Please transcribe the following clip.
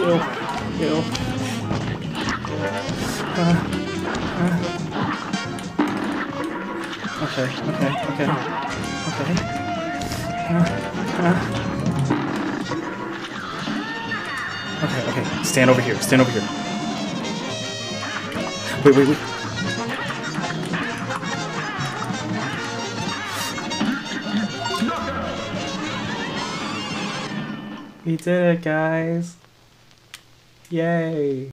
Ew. Ew. Uh, uh. Okay, okay, okay. Okay. Uh, uh. Okay, okay. Stand over here. Stand over here. Wait, wait, wait. We did it, guys. Yay.